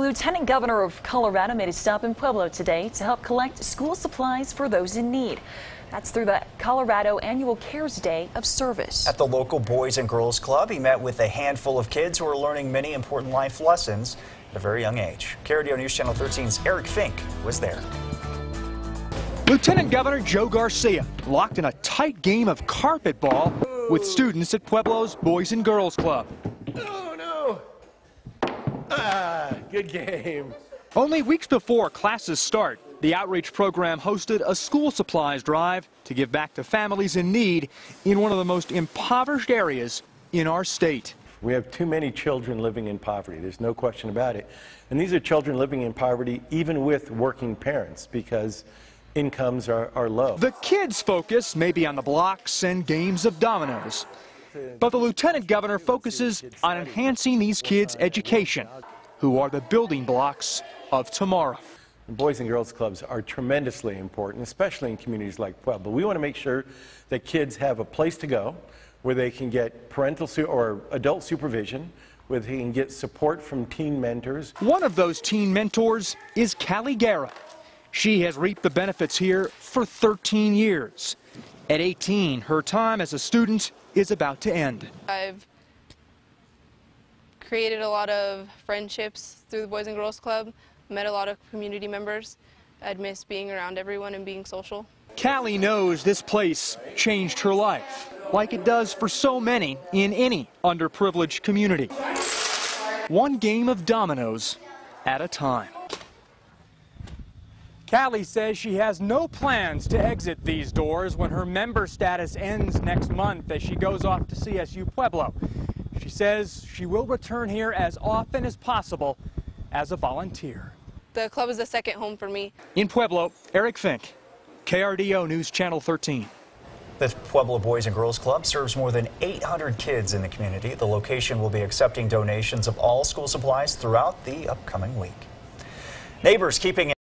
Lieutenant Governor of Colorado made a stop in Pueblo today to help collect school supplies for those in need. That's through the Colorado Annual Cares Day of Service. At the local Boys and Girls Club, he met with a handful of kids who are learning many important life lessons at a very young age. KRDO News Channel 13's Eric Fink was there. Lieutenant Governor Joe Garcia locked in a tight game of carpet ball with students at Pueblo's Boys and Girls Club. Oh, no. Ah, good game. Only weeks before classes start, the outreach program hosted a school supplies drive to give back to families in need in one of the most impoverished areas in our state. We have too many children living in poverty. There's no question about it. And these are children living in poverty even with working parents because incomes are, are low. The kids' focus may be on the blocks and games of dominoes. But the lieutenant governor focuses on enhancing these kids' education, who are the building blocks of tomorrow. Boys and Girls Clubs are tremendously important, especially in communities like Pueblo. We want to make sure that kids have a place to go where they can get parental or adult supervision, where they can get support from teen mentors. One of those teen mentors is Callie Guerra. She has reaped the benefits here for 13 years. At 18, her time as a student is about to end. I've created a lot of friendships through the Boys and Girls Club, met a lot of community members. I'd miss being around everyone and being social. Callie knows this place changed her life, like it does for so many in any underprivileged community. One game of dominoes at a time. Callie says she has no plans to exit these doors when her member status ends next month as she goes off to CSU Pueblo. She says she will return here as often as possible as a volunteer. The club is a second home for me. In Pueblo, Eric Fink, KRDO News Channel 13. The Pueblo Boys and Girls Club serves more than 800 kids in the community. The location will be accepting donations of all school supplies throughout the upcoming week. Neighbors keeping